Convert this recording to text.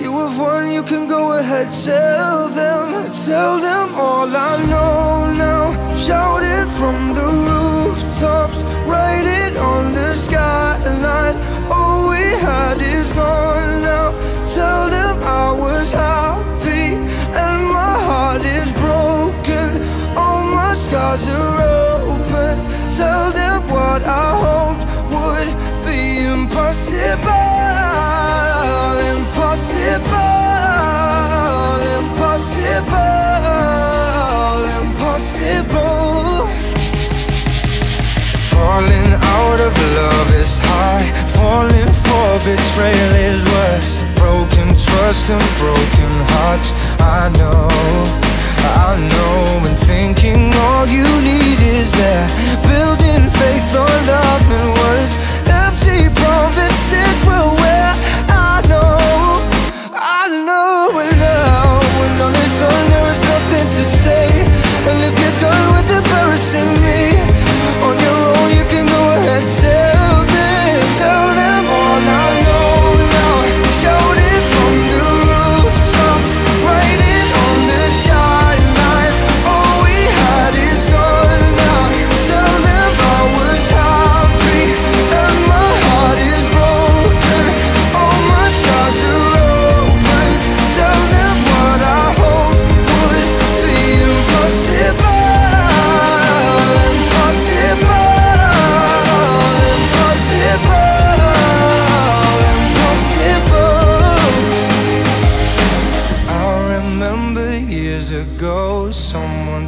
You have won, you can go ahead, tell them, tell them all I know now. Shout it from the rooftops, write it on the skyline. All we had is gone now. Tell them I was happy and my heart is broken. All my scars are open. Tell them what I And broken hearts I know,